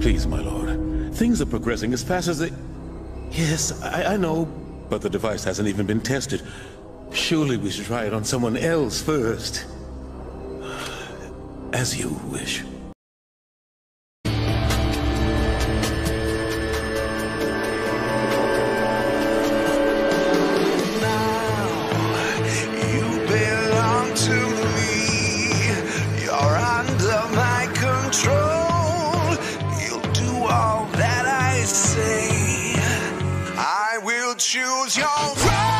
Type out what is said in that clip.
Please, my lord. Things are progressing as fast as they... Yes, I, I know, but the device hasn't even been tested. Surely we should try it on someone else first. As you wish. Now you belong to me. You're under my control. choose your own.